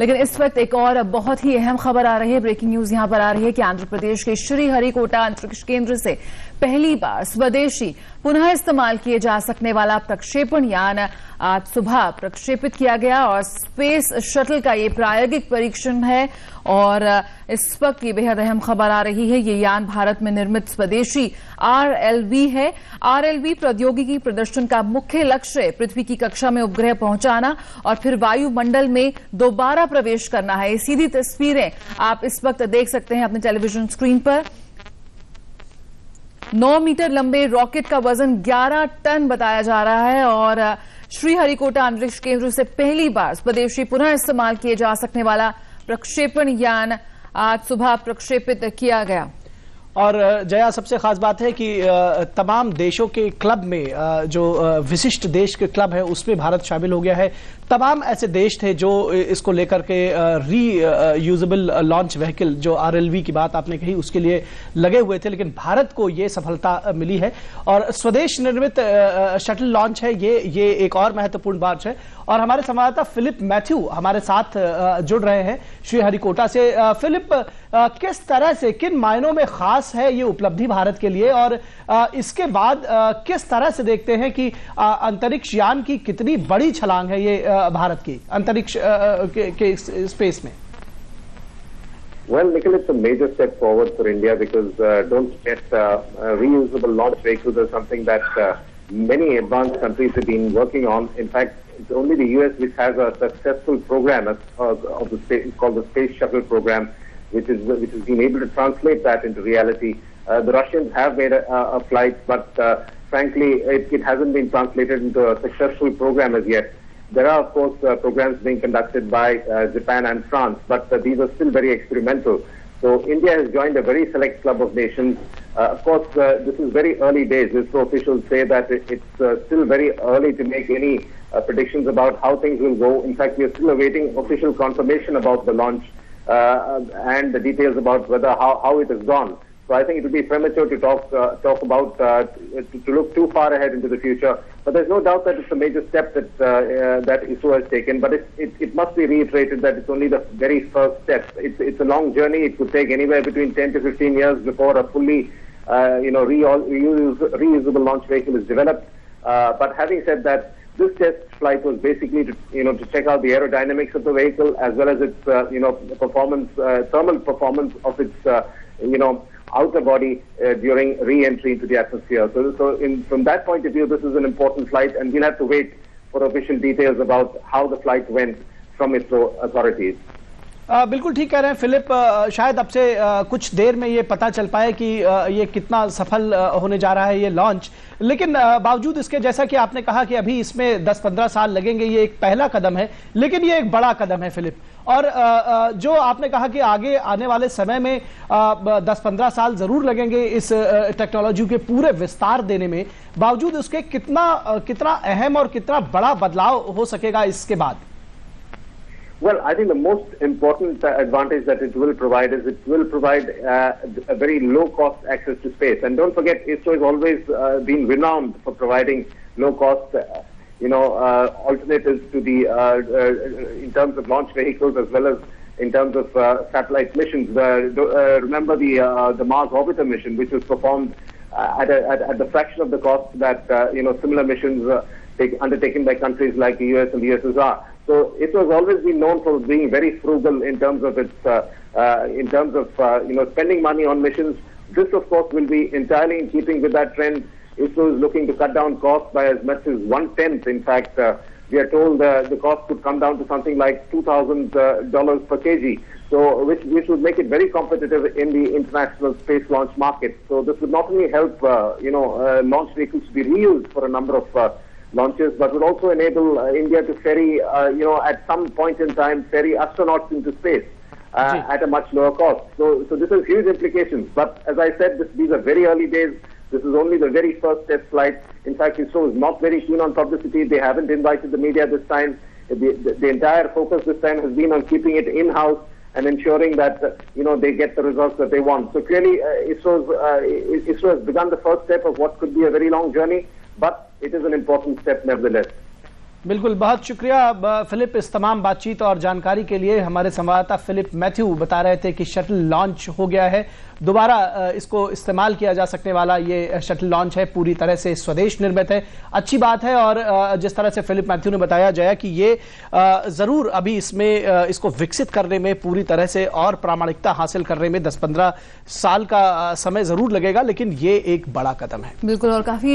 लेकिन इस वक्त एक और बहुत ही अहम खबर आ रही है। ब्रेकिंग न्यूज़ यहाँ पर आ रही है कि आंध्र प्रदेश के श्रीहरिकोटा अंतरिक्ष केंद्र से पहली बार स्वदेशी पुनः इस्तेमाल किए जा सकने वाला प्रक्षेपण यान आज सुबह प्रक्षेपित किया गया और स्पेस शटल का ये प्रायोगिक परीक्षण है और इस वक्त ये बेहद अहम खबर आ रही है। ये यान भारत में निर्मित स्वदेशी आरएलवी है। आरएलवी प्रौद्योगिकी प्रदर्शन का मुख्य लक्ष्य पृथ्वी की कक्षा में उपग्रह पहुंचाना और फिर वायुमंडल में दोबारा प्रवेश करना है। ये सीधी तस्वीरें आप इस वक्त देख सकते हैं अपने टेलीविज़न स्क्रीन पर। 9 मीटर लंबे रॉकेट का वज़न 11 टन बताया जा रहा है और श्रीहरिकोटा अंतरिक्ष केंद्र से पहली बार स्वदेशी पुनः इस्तेमाल किए जा सकने वाला प्रक्षेपण यान आज सुबह प्रक्षेपित किया गया। और जया, सबसे खास बात है कि तमाम देशों के क्लब में जो विशिष्ट देश के क्लब है, उसमें भारत शामिल हो गया है। तमाम ऐसे देश थे जो इसको लेकर के री यूजेबल लॉन्च व्हीकल जो आरएलवी की बात आपने कही, उसके लिए लगे हुए थे, लेकिन भारत को ये सफलता मिली है। और स्वदेश निर्मित शटल लॉन्च है, ये ये एक और महत्वपूर्ण बात है। और हमारे संवाददाता फिलिप मैथ्यू हमारे साथ जुड़ रहे हैं श्रीहरिकोटा से। फिलिप किस तरह से, किन मायनों में खास है ये उपलब्धि भारत के लिए और इसके बाद किस तरह से देखते हैं कि अंतरिक्ष यान की कितनी बड़ी छलांग है ये भारत की अंतरिक्ष के, के स्पेस में Well, Nikhil, it's a major step forward for India because uh, don't forget uh, uh, reusable launch vehicles are something that uh, many advanced countries have been working on. In fact, it's only the US which has a successful program of, of the space, called the Space Shuttle Program, which is which has been able to translate that into reality. Uh, the Russians have made a, a flight, but uh, frankly, it, it, hasn't been translated into a successful program as yet. There are, of course, uh, programs being conducted by uh, Japan and France, but uh, these are still very experimental. So India has joined a very select club of nations. Uh, of course, this is very early days. ISRO officials say that it, it's still very early to make any predictions about how things will go. In fact, we are still awaiting official confirmation about the launch and the details about whether how, how it has gone. So I think it would be premature to talk uh, talk about uh, to, to, look too far ahead into the future. But there's no doubt that it's a major step that uh, uh that ISRO has taken. But it, it, it must be reiterated that it's only the very first step. It's it's a long journey. It could take anywhere between 10 to 15 years before a fully uh, you know reuse, reusable launch vehicle is developed. Uh, but having said that, this test flight was basically to, you know, to check out the aerodynamics of the vehicle as well as its, uh, you know, performance, uh, thermal performance of its, uh, you know, outer body uh, during re-entry into the atmosphere. So, so in, from that point of view, this is an important flight, and we'll have to wait for official details about how the flight went from ISRO authorities. आ, बिल्कुल ठीक कह रहे हैं Philip आ, शायद अब से आ, कुछ देर में ये पता चल पाए कि ये कितना सफल होने जा रहा है ये लॉन्च लेकिन बावजूद इसके जैसा कि आपने कहा कि अभी इसमें 10-15 साल लगेंगे ये एक पहला कदम है लेकिन ये एक बड़ा कदम है फिलिप। और जो आपने कहा कि आगे आने वाले समय में 10-15 साल ज़रूर लगेंगे इस टेक्नोलॉजी के पूरे विस्तार देने में बावजूद उसके कितना कितना अहम और कितना बड़ा बदलाव हो सकेगा इसके बाद। Well, I think the most important uh, advantage that it will provide is it will provide uh, a very low-cost access to space. And don't forget, ISRO has always uh, been renowned for providing low-cost, uh, you know, uh, alternatives to the in terms of launch vehicles as well as in terms of satellite missions. remember the the Mars orbiter mission, which was performed at, a, at, at, the fraction of the cost that you know similar missions take, undertaken by countries like the US and the USSR. So it has always been known for being very frugal in terms of its, uh, uh, in terms of uh, you know spending money on missions. This, of course, will be entirely in keeping with that trend. ISRO is looking to cut down costs by as much as one tenth. In fact, uh, we are told uh, the cost could come down to something like two thousand dollars per kg. So, which which would make it very competitive in the international space launch market. So, this would not only help you know launch vehicles to be reused for a number of launches, but would also enable uh, India to ferry, uh, you know, at some point in time, ferry astronauts into space. Uh, at a much lower cost. So, so this has huge implications. But as I said, this, these are very early days. This is only the very first test flight. In fact, ISRO is not very keen on publicity. They haven't invited the media this time. The, the, the entire focus this time has been on keeping it in-house and ensuring that you know they get the results that they want. So clearly, uh, ISRO's, uh, ISRO has begun the first step of what could be a very long journey, but it is an important step nevertheless. बिल्कुल बहुत शुक्रिया Philip इस तमाम बातचीत और जानकारी के लिए हमारे संवाददाता फिलिप मैथ्यू बता रहे थे कि शटल लॉन्च हो गया है। दोबारा इसको इस्तेमाल किया जा सकने वाला ये शटल लॉन्च है पूरी तरह से स्वदेश निर्मित है। अच्छी बात है और जिस तरह से फिलिप मैथ्यू ने बताया जया कि ये ज़रूर अभी इसमें इसको विकसित करने में पूरी तरह से और प्रामाणिकता हासिल करने में 10-15 साल का समय ज़रूर लगेगा लेकिन ये एक बड़ा कदम है। बिल्कुल और काफ़ी